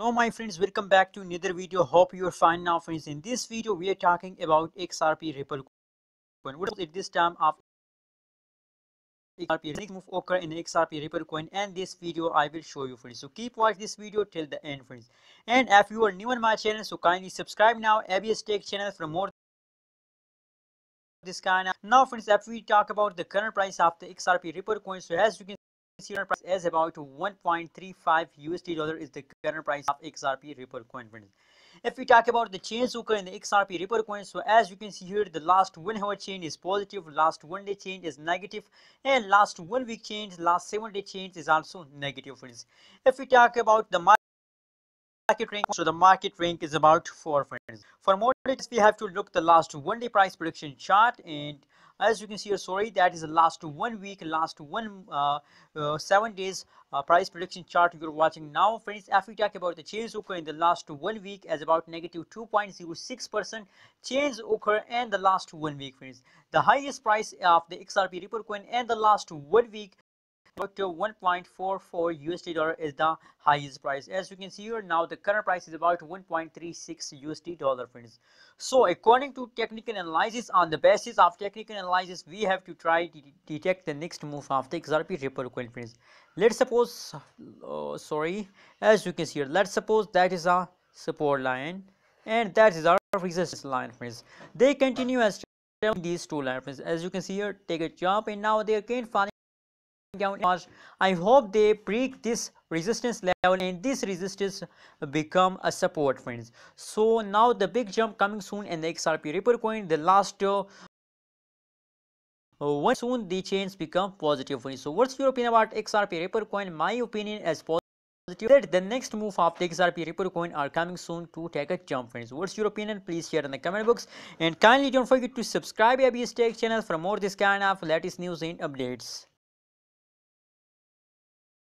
hello my friends. Welcome back to another video. Hope you are fine now friends. In this video we are talking about xrp ripple coin. What is at this time of xrp move occur in xrp ripple coin? And this video i will show you friends. So keep watch this video till the end friends. And if you are new on my channel so kindly subscribe now. Abs tech channel for more this kind of now friends if we talk about the current price of the xrp ripple coin so as you can current price is about 1.35 USD dollar is the current price of XRP Ripple coin. If we talk about the change occur in the XRP Ripple coin, so as you can see here, the last one hour change is positive, last one day change is negative, and last one week change, last seven day change is also negative friends. If we talk about the market rank, so the market rank is about 4 friends. For more details, we have to look the last one day price prediction chart and as you can see here sorry that is the last one week last one uh, uh, seven days uh, price prediction chart you're watching now. Friends if we talk about the change occur in the last one week as about negative 2.06 percent change occur in the last one week friends. The highest price of the xrp ripple coin and the last one week but 1.44 USD dollar is the highest price. As you can see here now the current price is about 1.36 USD dollar friends. So according to technical analysis on the basis of technical analysis we have to try to detect the next move of the XRP Ripple coin friends. Let's suppose uh, sorry as you can see here let's suppose that is a support line and that is our resistance line friends. They continue as these two lines as you can see here take a jump and now they again falling i hope they break this resistance level and this resistance become a support friends so now the big jump coming soon in the xrp ripple coin the last uh, soon the chains become positive friends so what's your opinion about xrp ripple coin my opinion is positive that the next move of the XRP Ripple coin are coming soon to take a jump friends. What's your opinion? Please share in the comment box and kindly don't forget to subscribe ABS Tech channel for more this kind of latest news and updates.